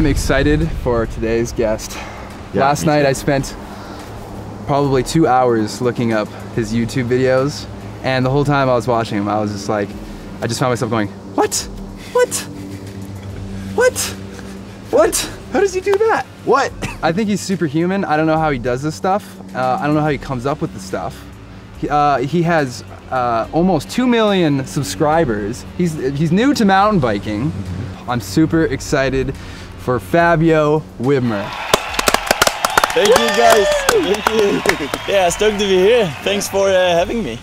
am excited for today's guest. Yeah, Last night too. I spent probably two hours looking up his YouTube videos, and the whole time I was watching him, I was just like, I just found myself going, what? What? What? What? How does he do that? What? I think he's superhuman. I don't know how he does this stuff. Uh, I don't know how he comes up with the stuff. He, uh, he has uh, almost two million subscribers. He's he's new to mountain biking. I'm super excited for Fabio Wibmer. Thank you guys. Thank you. Yeah, stoked to be here. Thanks for uh, having me.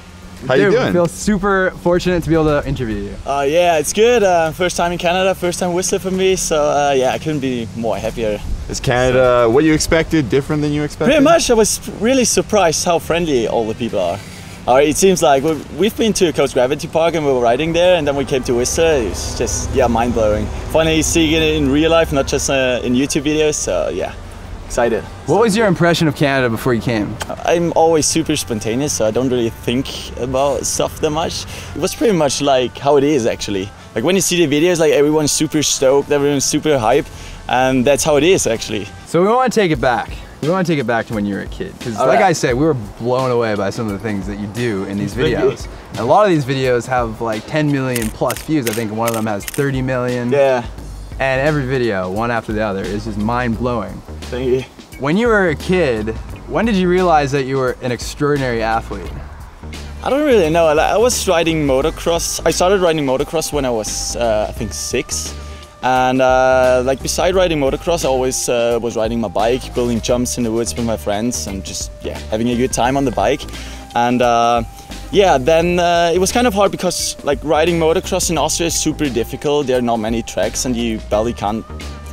How you Dude, doing? I feel super fortunate to be able to interview you. Uh, yeah, it's good. Uh, first time in Canada, first time Whistler for me. So uh, yeah, I couldn't be more happier. Is Canada what you expected different than you expected? Pretty much, I was really surprised how friendly all the people are. Uh, it seems like we- we've been to Coast Gravity Park and we were riding there, and then we came to Whistler. It's just yeah, mind blowing. Finally seeing it in real life, not just uh, in YouTube videos. So yeah, excited. What was your impression of Canada before you came? I'm always super spontaneous, so I don't really think about stuff that much. It was pretty much like how it is actually. Like when you see the videos, like everyone's super stoked, everyone's super hype, and that's how it is actually. So we want to take it back. We want to take it back to when you were a kid, because like right. I said, we were blown away by some of the things that you do in these videos. And a lot of these videos have like 10 million plus views. I think one of them has 30 million. Yeah, And every video, one after the other, is just mind blowing. thank you. When you were a kid, when did you realize that you were an extraordinary athlete? I don't really know. I was riding motocross. I started riding motocross when I was, uh, I think, six. And uh, like beside riding motocross, I always uh, was riding my bike, building jumps in the woods with my friends, and just yeah, having a good time on the bike. And uh, yeah, then uh, it was kind of hard because like riding motocross in Austria is super difficult. There are not many tracks, and you barely can't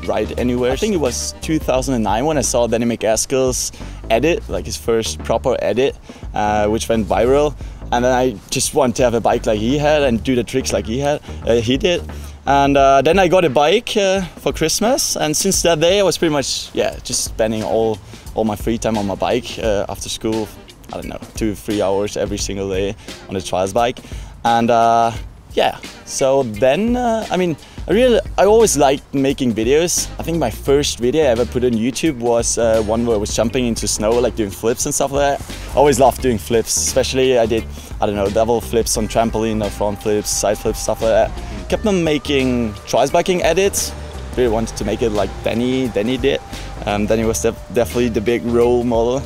ride anywhere. I think it was 2009 when I saw Danny MacAskill's edit, like his first proper edit, uh, which went viral. And then I just wanted to have a bike like he had and do the tricks like he had, uh, he did. And uh, then I got a bike uh, for Christmas, and since that day I was pretty much yeah just spending all all my free time on my bike uh, after school. I don't know, two three hours every single day on the trials bike, and uh, yeah. So then, uh, I mean, I really, I always liked making videos. I think my first video I ever put on YouTube was uh, one where I was jumping into snow, like doing flips and stuff like that. I always loved doing flips, especially I did, I don't know, double flips on trampoline or front flips, side flips, stuff like that. Kept on making trials biking edits. Really wanted to make it like Danny, Danny did. Um, Danny was def- definitely the big role model.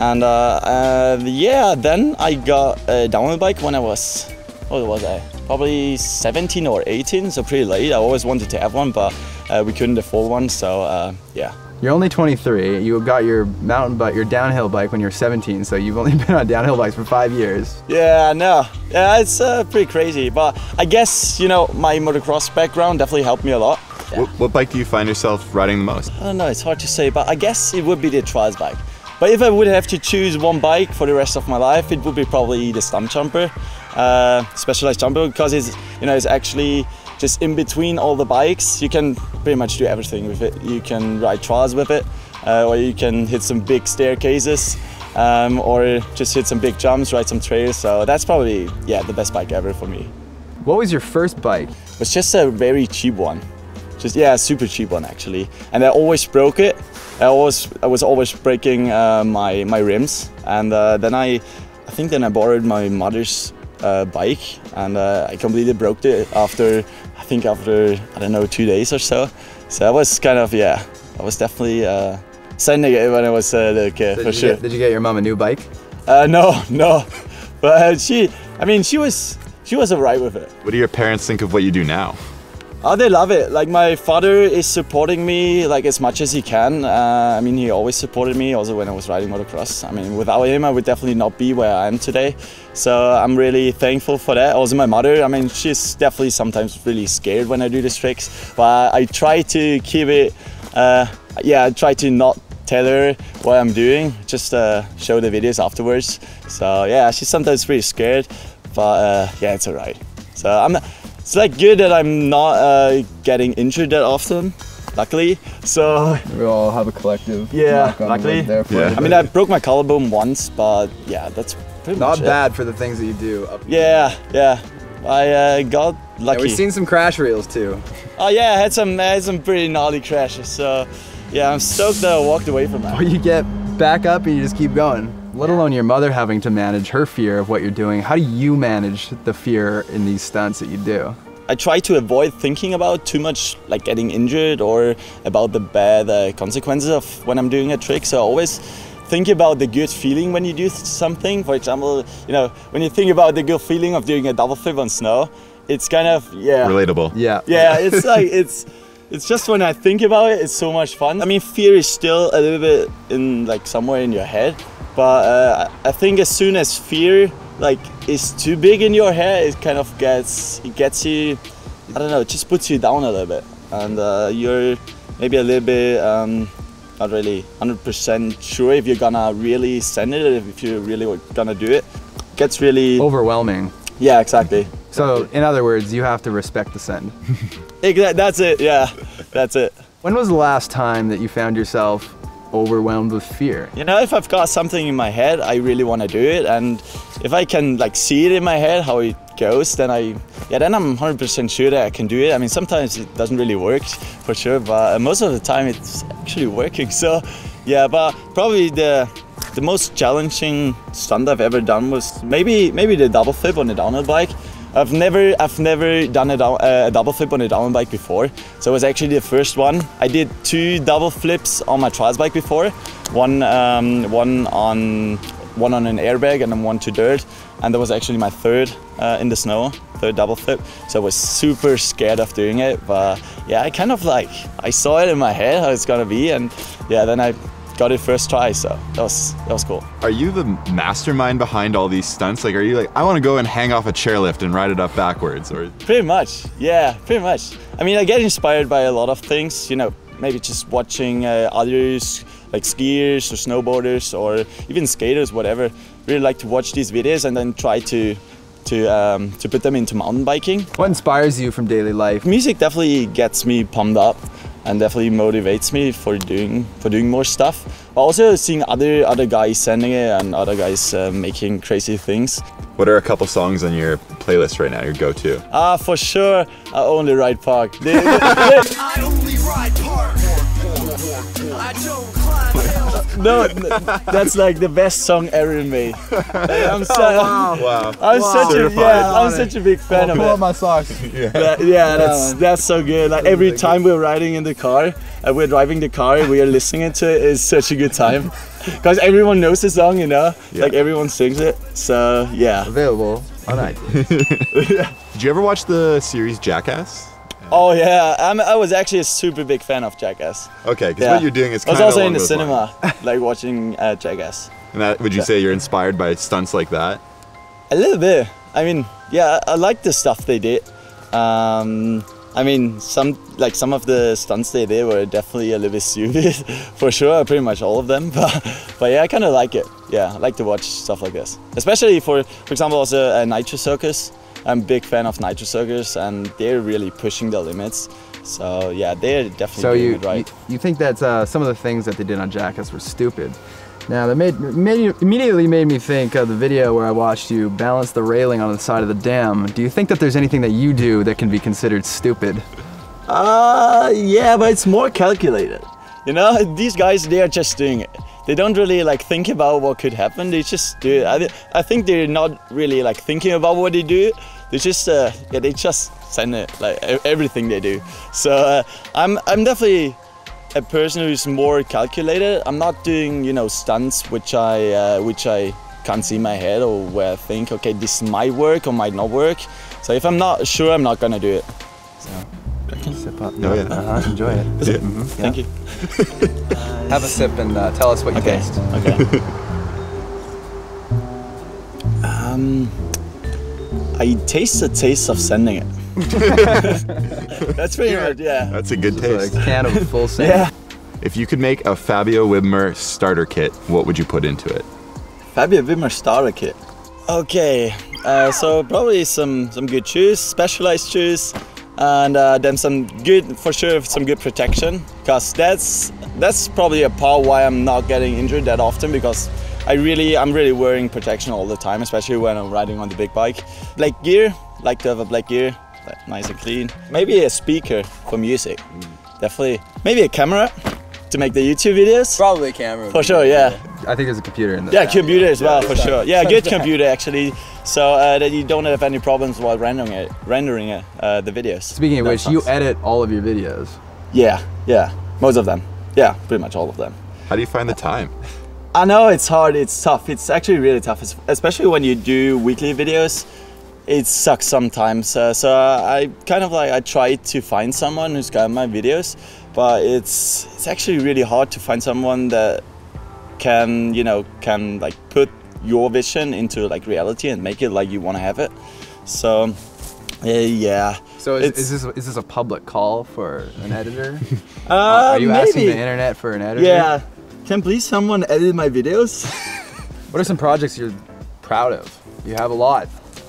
And uh, uh, yeah, then I got a downhill bike when I was, what was I? Probably 17 or 18, so pretty late. I always wanted to have one, but uh, we couldn't afford one, so uh, yeah. You're only 23. You got your mountain bike, your downhill bike when you're 17, so you've only been on downhill bikes for five years. Yeah, no, yeah, it's uh, pretty crazy, but I guess, you know, my motocross background definitely helped me a lot. What, what bike do you find yourself riding the most? I don't know, it's hard to say, but I guess it would be the trials bike. But if I would have to choose one bike for the rest of my life, it would be probably the Stump Jumper, uh, Specialized Jumper, because it's you know it's actually just in between all the bikes. You can pretty much do everything with it. You can ride trials with it, uh, or you can hit some big staircases, um, or just hit some big jumps, ride some trails. So that's probably yeah the best bike ever for me. What was your first bike? It was just a very cheap one. Just yeah, super cheap one actually. And I always broke it. I always I was always breaking uh, my my rims. And uh, then I I think then I borrowed my mother's uh, bike and uh, I completely broke it after think after I don't know two days or so. So I was kind of yeah, I was definitely uh, sending it when I was uh, the kid Did for sure. get, did you get your mom a new bike? Uh, no, no, but uh, she I mean she was she was alright with it. What do your parents think of what you do now? Oh, they love it. Like my father is supporting me like as much as he can. Uh, I mean, he always supported me, also when I was riding motocross. I mean, without him, I would definitely not be where I am today. So I'm really thankful for that. Also, my mother. I mean, she's definitely sometimes really scared when I do these tricks, but I try to keep it. Uh, yeah, I try to not tell her what I'm doing. Just uh, show the videos afterwards. So yeah, she's sometimes pretty scared, but uh, yeah, it's alright. So I'm. It's like good that I'm not uh, getting injured that often, luckily. So We all have a collective. Yeah, knock on wood luckily. There Yeah. I mean, I broke my collarbone once, but yeah, that's pretty not much it. bad for the things that you do. Up Yeah, yeah. I uh, got Yeah, lucky. we've seen some crash reels too. oh yeah, I had some I had some pretty gnarly crashes. So yeah, I'm stoked that I walked away from that. Or you get back up and you just keep going. Let alone your mother having to manage her fear of what you're doing. How do you manage the fear in these stunts that you do? I try to avoid thinking about too much, like getting injured or about the bad uh, consequences of when I'm doing a trick. So I always think about the good feeling when you do something. For example, you know, when you think about the good feeling of doing a double flip on snow, it's kind of yeah, Relatable. Yeah. yeah. It's like it's it's just when I think about it, it's so much fun. I mean, fear is still a little bit in like somewhere in your head, but uh, I think as soon as fear like is too big in your head, it kind of gets it gets you. I don't know, it just puts you down a little bit, and uh, you're maybe a little bit um, not really 100% sure if you're gonna really send it, if you're really gonna do it. Gets really Overwhelming. yeah, exactly. So, in other words, you have to respect the send. That's it. Yeah, that's it. When was the last time that you found yourself overwhelmed with fear? You know, if I've got something in my head, I really want to do it, and if I can like see it in my head how it goes, then I, yeah, then I'm 100% sure that I can do it. I mean, sometimes it doesn't really work for sure, but uh, most of the time it's actually working. So, yeah, but probably the the most challenging stunt I've ever done was maybe maybe the double flip on the downhill bike. I've never I've never done a, uh, a double flip on a downhill bike before, so it was actually the first one. I did two double flips on my trials bike before, one um, one on one on an airbag and then one to dirt, and that was actually my third uh, in the snow, third double flip. So I was super scared of doing it, but yeah, I kind of like I saw it in my head how it's gonna be, and yeah, then I got it first try, so that was that was cool. Are you the mastermind behind all these stunts? Like, are you like, I want to go and hang off a chairlift and ride it up backwards? Or Pretty much, yeah, pretty much. I mean, I get inspired by a lot of things, you know, maybe just watching uh, others like skiers or snowboarders or even skaters, whatever. Really like to watch these videos and then try to to um, to put them into mountain biking. What inspires you from daily life? Music definitely gets me pumped up and definitely motivates me for doing for doing more stuff. But also seeing other other guys sending it and other guys uh, making crazy things. what are a couple songs on your playlist right now? Your go-to? Ah, for sure, I only ride park. The- the- I only ride park. I don't climb hills. No, that's like the best song ever made. I'm, oh, so, Wow. I'm such a Certified. yeah, I'm such a big fan of it. my socks. That- yeah, that's that's so good. Like every time we're riding in the car, and we're driving the car, we are listening to it. It's such a good time because everyone knows the song, you know. Yeah. Like everyone sings it. So yeah. Available on iTunes. Did you ever watch the series Jackass? Oh yeah, I'm, I was actually a super big fan of Jackass. Okay, because Yeah. what you're doing is I was also in the cinema, like watching uh, Jackass. And that, would you say you're inspired by stunts like that? A little bit. I mean, yeah, I, I like the stuff they did. Um, I mean, some like some of the stunts they did were definitely a little bit stupid, for sure. Pretty much all of them, but but yeah, I kind of like it. Yeah, I like to watch stuff like this, especially for for example also uh, Nitro Circus. I'm a big fan of Nitro Circus, and they're really pushing the limits. So yeah, they're definitely So doing you, it right. you you think that uh, some of the things that they did on Jackass were stupid? Now that made, made immediately made me think of the video where I watched you balance the railing on the side of the dam. Do you think that there's anything that you do that can be considered stupid? Uh, yeah, but it's more calculated. You know, these guys, they are just doing it. They don't really like think about what could happen. They just do it. I, thi- I think they're not really like thinking about what they do. They just, uh, yeah, they just send it like everything they do. So uh, I'm, I'm definitely a person who's more calculated. I'm not doing, you know, stunts which I, uh, which I can't see my head or where I think, okay, this might work or might not work. So if I'm not sure, I'm not gonna do it. I can sip up. Oh, yeah. Uh-huh, enjoy it. Yeah. Thank you. Have a sip and uh, tell us what you Okay. taste. Okay. um, I taste the taste of sending it. That's pretty much yeah. That's a good Just taste. a can of full send. Yeah. If you could make a Fabio Wibmer starter kit, what would you put into it? Fabio Wibmer starter kit. Okay, uh, so probably some some good shoes, specialized shoes, and uh, then some good for sure some good protection, because that's that's probably a part why I'm not getting injured that often because. I really, I'm really wearing protection all the time, especially when I'm riding on the big bike. Black gear, like to have a black gear, nice and clean. Maybe a speaker for music, definitely. Maybe a camera to make the YouTube videos. Probably camera. For sure, yeah. I think there's a computer in the Yeah, computer as well, for sure. Yeah, good computer actually, so uh, that you don't have any problems while rendering it, rendering it, uh, the videos. Speaking of That which, you edit all of your videos. Yeah, yeah, most of them. Yeah, pretty much all of them. How do you find the time? I know it's hard, it's tough. It's actually really tough, especially when you do weekly videos. It sucks sometimes. Uh, so I kind of like I try to find someone who's got my videos, but it's it's actually really hard to find someone that can you know can like put your vision into like reality and make it like you want to have it. So uh, yeah. So is, is this is this a public call for an editor? Uh, Are you asking the internet for an editor? Yeah. Can please someone edit my videos? What are some projects you're proud of? You have a lot.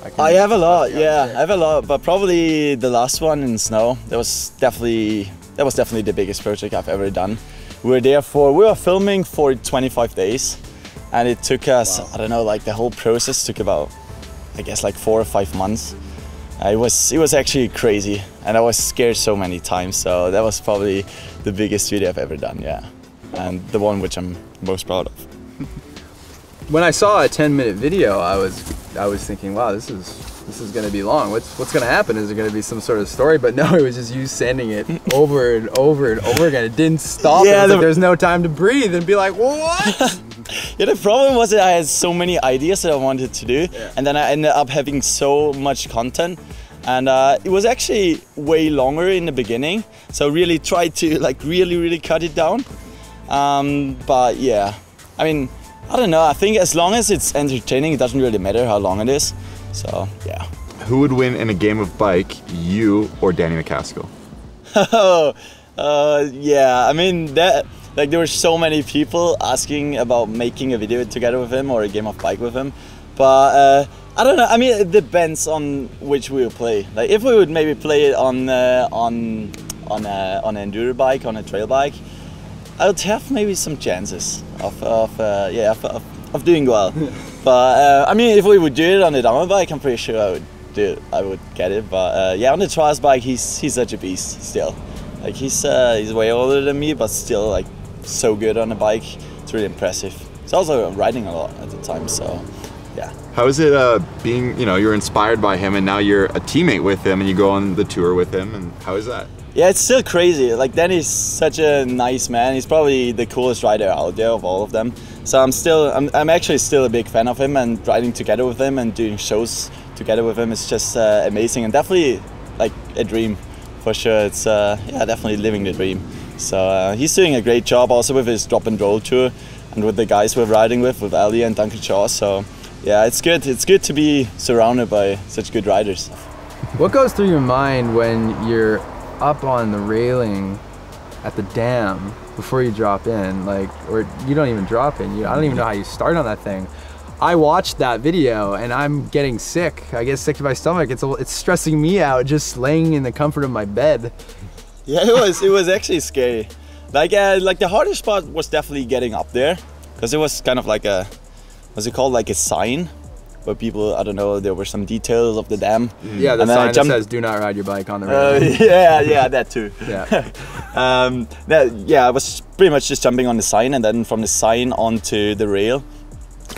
Can- I have a lot, Yeah. I have a lot, but probably the last one in snow. That was definitely that was definitely the biggest project I've ever done. We were there for we were filming for 25 days, and it took us I don't know like the whole process took about I guess like four or five months. Uh, it was it was actually crazy, and I was scared so many times. So that was probably the biggest video I've ever done, yeah, and the one which I'm most proud of. When I saw a 10 minute video, I was I was thinking, wow, this is this is gonna be long. What's what's gonna happen? Is there gonna be some sort of story? But no, it was just you sending it over and over and over again. It didn't stop. Yeah, Yeah, the- like there's no time to breathe and be like, what? Yeah, the problem was that I had so many ideas that I wanted to do, and then I ended up having so much content, and uh, it was actually way longer in the beginning. So really tried to like really really cut it down. Um, but yeah, I mean, I don't know. I think as long as it's entertaining, it doesn't really matter how long it is. So yeah. Who would win in a game of bike, you or Danny MacAskill? Oh, uh, yeah. I mean that. Like there were so many people asking about making a video together with him or a game of bike with him, but uh, I don't know. I mean, it depends on which we would play. Like if we would maybe play it on uh, on on a, on an enduro bike, on a trail bike, I would have maybe some chances of, of uh, yeah of, of, of doing well. but uh, I mean, if we would do it on the downhill bike, I'm pretty sure I would do it. I would get it. But uh, yeah, on the trials bike, he's he's such a beast still. Like he's uh, he's way older than me, but still like so good on the bike. It's really impressive. He's also riding a lot at the time, so yeah. How is it uh, being, you know, you're inspired by him and now you're a teammate with him and you go on the tour with him and how is that? Yeah, it's still crazy. Like Danny's such a nice man. He's probably the coolest rider out there of all of them. So I'm still, I'm, I'm actually still a big fan of him and riding together with him and doing shows together with him is just uh, amazing and definitely like a dream for sure. It's uh, yeah, definitely living the dream. So uh, he's doing a great job also with his drop and roll tour and with the guys we're riding with, with Ali and Duncan Shaw. So yeah, it's good. It's good to be surrounded by such good riders. What goes through your mind when you're up on the railing at the dam before you drop in? Like, or you don't even drop in. You, I don't even know how you start on that thing. I watched that video and I'm getting sick. I get sick to my stomach. It's a, it's stressing me out just laying in the comfort of my bed. Yeah, it was. It was actually scary. Like, uh, like the hardest part was definitely getting up there, because it was kind of like a, what's it called, like a sign, where people, I don't know, there were some details of the dam. Yeah, the And sign that says "Do not ride your bike on the Uh, yeah, yeah, that too. yeah. Um, that, yeah, I was pretty much just jumping on the sign and then from the sign onto the rail.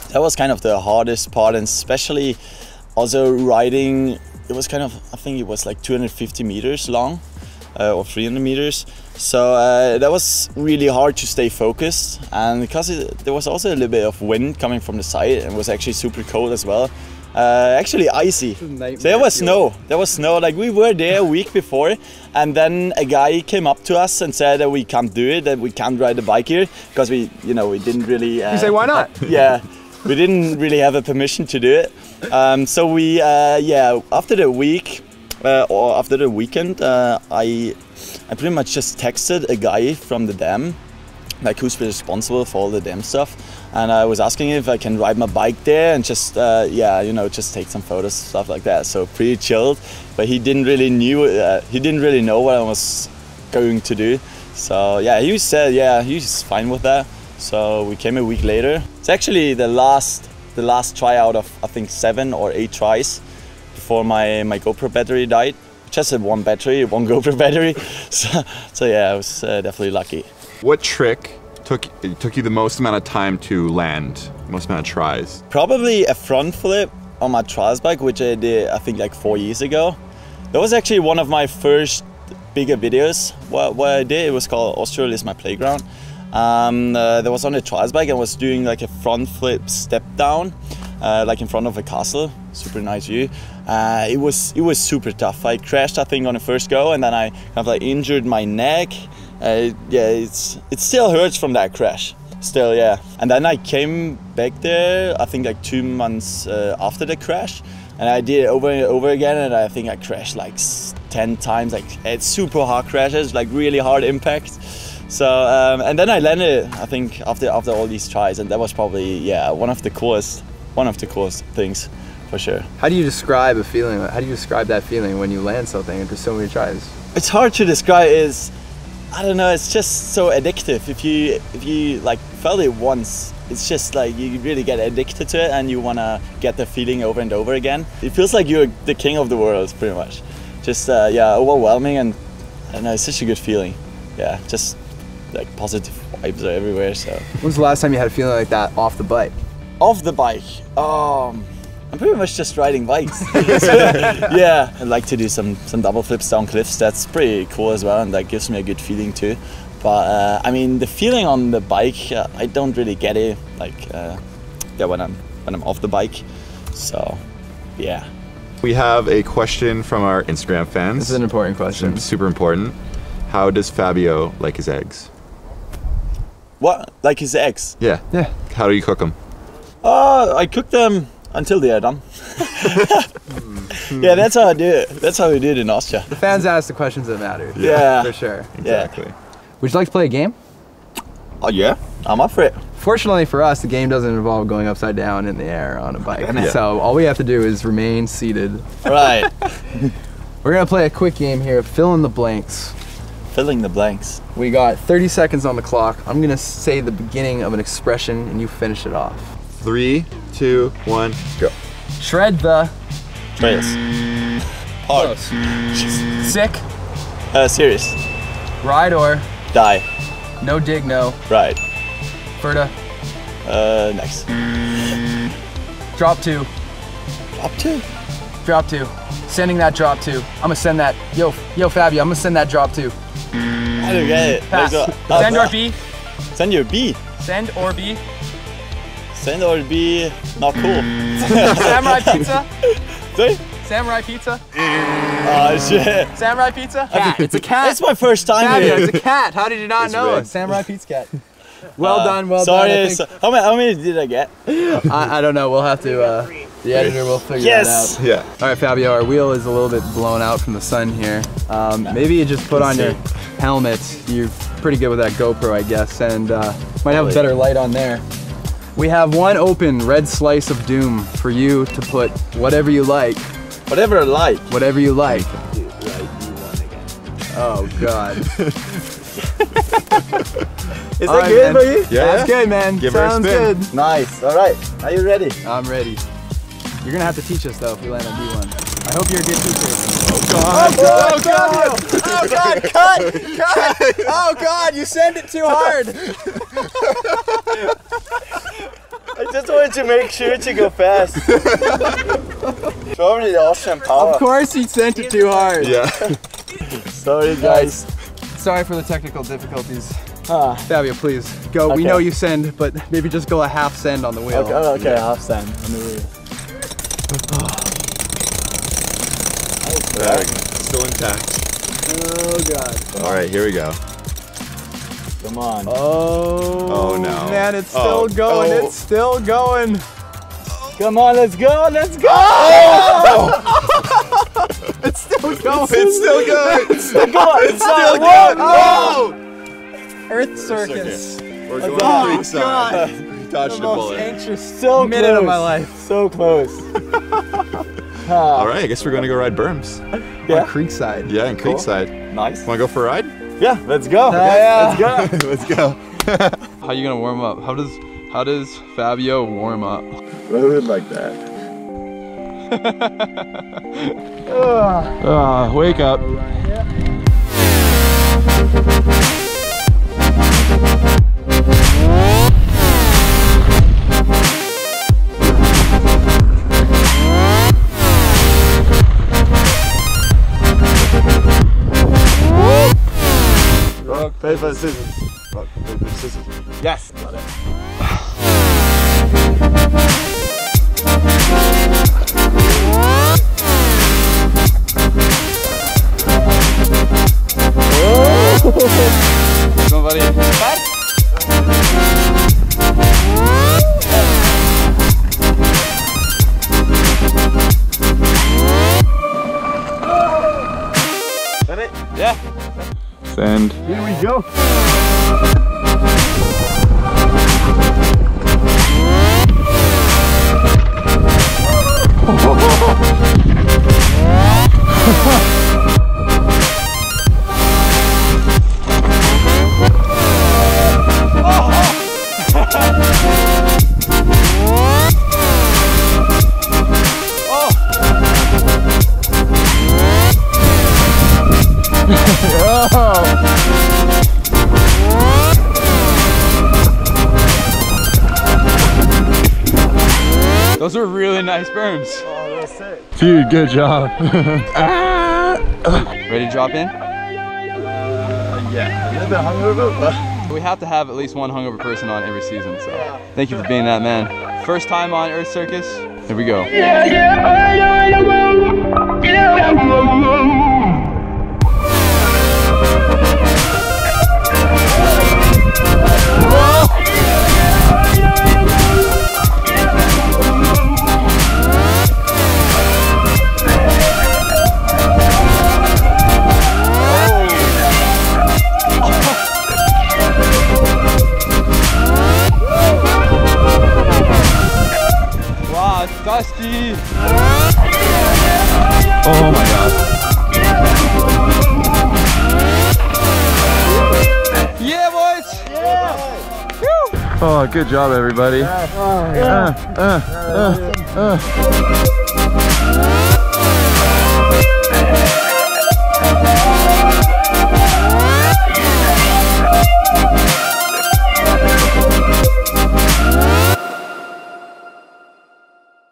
That was kind of the hardest part, and especially also riding. It was kind of, I think it was like 250 meters long uh, or 300 meters. So uh, that was really hard to stay focused, and because it, there was also a little bit of wind coming from the side, and it was actually super cold as well. Uh, actually icy. So there was snow. There was snow. Like we were there a week before, and then a guy came up to us and said that we can't do it, that we can't ride the bike here because we, you know, we didn't really. Uh, You say why not? yeah, we didn't really have a permission to do it. Um, so we, uh, yeah, after the week uh, or after the weekend, uh, I, I pretty much just texted a guy from the dam, like who's responsible for all the dam stuff, and I was asking if I can ride my bike there and just, uh, yeah, you know, just take some photos, stuff like that. So pretty chilled, but he didn't really knew, uh, he didn't really know what I was going to do. So yeah, he said, yeah, he's fine with that. So we came a week later. It's actually the last the last try out of I think seven or eight tries before my, my GoPro battery died, just had one battery, one GoPro battery. So, so yeah, I was uh, definitely lucky. What trick took took you the most amount of time to land? Most amount of tries? Probably a front flip on my trials bike, which I did I think like four years ago. That was actually one of my first bigger videos. What, what I did it was called Austria is my playground. Um, uh, that was on a trials bike and was doing like a front flip step down, uh, like in front of a castle. Super nice view. Uh, it was it was super tough. I crashed I think on the first go and then I kind of like injured my neck. Uh, yeah, it's it still hurts from that crash. Still, yeah. And then I came back there. I think like two months uh, after the crash, and I did it over and over again. And I think I crashed like ten times. Like it's super hard crashes, like really hard impact. So um, and then I landed. I think after after all these tries, and that was probably yeah one of the coolest one of the coolest things for sure. How do you describe a feeling? How do you describe that feeling when you land something after so many tries? it's hard to describe is I don't know it's just so addictive if you if you like felt it once it's just like you really get addicted to it and you want to get the feeling over and over again it feels like you're the king of the world pretty much just uh, yeah overwhelming and I don't know it's such a good feeling yeah just like positive vibes are everywhere so When's the last time you had a feeling like that off the bike? off the bike um I'm pretty much just riding bikes. yeah, I like to do some some double flips down cliffs. That's pretty cool as well, and that gives me a good feeling too. But uh, I mean, the feeling on the bike, uh, I don't really get it. Like, uh, yeah, when I'm when I'm off the bike. So, yeah. We have a question from our Instagram fans. This is an important question. super important. How does Fabio like his eggs? What? Like his eggs? Yeah. Yeah. How do you cook them? Uh, I cook them until they are done. yeah, that's how I do it. That's how we do it in Austria. The fans ask the questions that matter. Yeah. For sure. Exactly. Would you like to play a game? Oh yeah, I'm up for it. Fortunately for us, the game doesn't involve going upside down in the air on a bike. Yeah. So all we have to do is remain seated. Right. We're gonna play a quick game here, fill in the blanks. Filling the blanks. We got 30 seconds on the clock. I'm gonna say the beginning of an expression and you finish it off. Three, two, one, go. Shred the Trails. Hard. sick, Uh, serious. ride or Die. no dig no, Ride. Ferda, Uh, next. drop two, Drop two. drop two. Sending that drop two. I'm gonna send that. Yo, yo, Fabio, I'm gonna send that drop two. I don't get it. Pass. Let's. Send Uh, or B. Send your B. Send or B. Send or B. Not cool. Samurai pizza. Sorry? Samurai pizza. Oh shit. Samurai pizza. Cat. It's a cat. That's my first time Fabio, here. it's a cat. How did you not It's know? rigged. Samurai pizza cat. Well Uh, done, well sorry, done. I, so- how, many, how many did I get? I, I don't know. We'll have to. Uh, the editor will figure Yes. that out. Yeah. All right, Fabio. Our wheel is a little bit blown out from the sun here. Um, maybe you just put on your helmet. You're pretty good with that GoPro, I guess, and uh, might have a better light on there. We have one open red slice of doom for you to put whatever you like, Whatever I like. whatever you like. Oh God. Is that right, good man. for you? Yeah. That's good, man. Give her a Sounds spin. good. Nice. All right. Are you ready? I'm ready. You're gonna have to teach us though if we land on D1. I hope you're a good teacher. Oh God! Oh God! Oh God! Cut! Cut! Oh God! You send it too hard. I just wanted to make sure to go fast. Probably the Austrian power. Of course, he sent it too hard. Yeah. Sorry, Guys, guys. sorry for the technical difficulties. Ah. Fabio, please go. We know you send, but maybe just go a half send on the wheel. Okay, oh, okay, half send on the wheel. There we go. Still intact. Oh God. All right, here we go. Come on. Oh. Oh, no. Man, it's Oh, still going. oh. It's still going. Come on, let's go, let's go! It's still going. It's still good. still on, it's still not good. Oh! Earth Circus. We're going Oh, creek side. We dodged The a most bullet. anxious So minute close. of my life. So close. All right, I guess we're going to go ride berms. Yeah. On Creekside. Yeah, in Creekside. Nice. Want to go for a ride? Yeah, let's go. yeah. Let's go. Let's go. How you gonna warm up? How does how does Fabio warm up? I would like that. Ah, wake up. Rock, paper, scissors. Rock, paper, scissors. Yes. Got it. Somebody. Ready? Yeah. Send. Here we go. Those are really nice berms. Oh, that's it. Dude, good job. Ready to drop in? Yeah, a little bit hungover, but We have to have at least one hungover person on every season, so thank you for being that man. First time on Earth Circus. Here we go. Wow, good job, everybody. Uh, uh, uh, uh.